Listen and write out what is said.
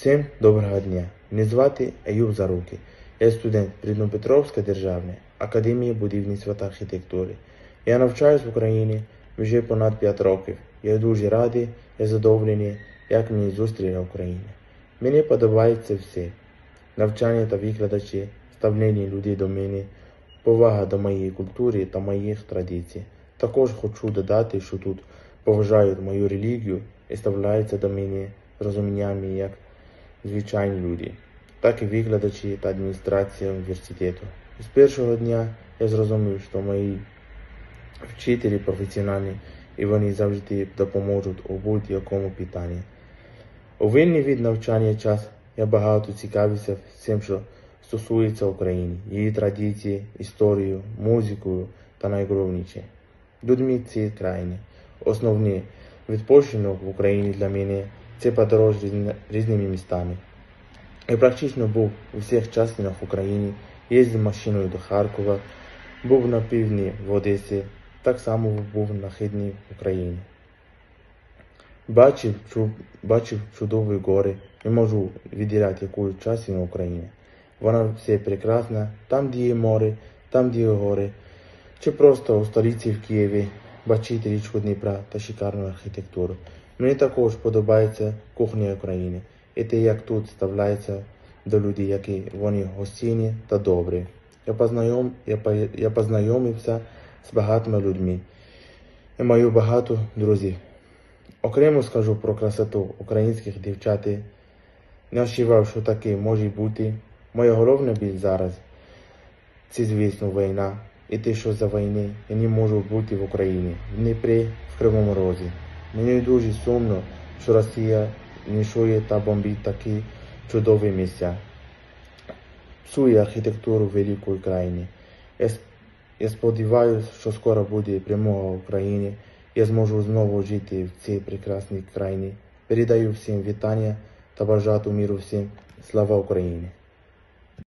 Всім доброго дня. Мене звати Аюб Заруки. Я студент Приднопетровської державної академії будівництва та архітектури. Я навчаюсь в Україні вже понад 5 років. Я дуже радий і задоволений, як мені зустріла Україна. Мені подобається все. Навчання та викладачі, ставлення людей до мене, повага до моєї культури та моїх традицій. Також хочу додати, що тут поважають мою релігію і ставляються до мене з розумінням як звичайні люди, так і викладачі та адміністрація університету. З першого дня я зрозумів, що мої вчителі професіональні і вони завжди допоможуть у будь-якому питанні. У вільний від навчання час я багато цікавився всім, що стосується України, її традиції, історію, музикою та найголовніше людьми цієї країни. Основний відпочинок в Україні для мене це подорож різними містами. Я практично був у всіх частинах України, їздив машиною до Харкова, був на півдні в Одесі, так само був на східній Україні. Бачив, чу, бачив чудові гори, не можу відділяти яку частину України. Вона все прекрасна, там, де є море, там, де є гори, чи просто у столиці в Києві бачити річку Дніпра та шикарну архітектуру. Мені також подобається кухня України і те, як тут ставляється до людей, які вони гостинні та добрі. Я, познайом, я, я познайомився з багатими людьми і маю багато друзів. Окремо скажу про красоту українських дівчат. Не очікував, що таке може бути. Моє головне біль зараз це, звісно, війна. І те, що за війни я не можу бути в Україні, в Дніпрі, в Кривому Розі. Мені дуже сумно, що Росія нішує та бомбить такі чудові місця. Псує архітектуру великої країни. Я, сподіваюся, що скоро буде перемога в Україні. Я зможу знову жити в цій прекрасній країні. Передаю всім вітання та бажаю миру всім. Слава Україні!